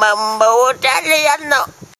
mamma italiano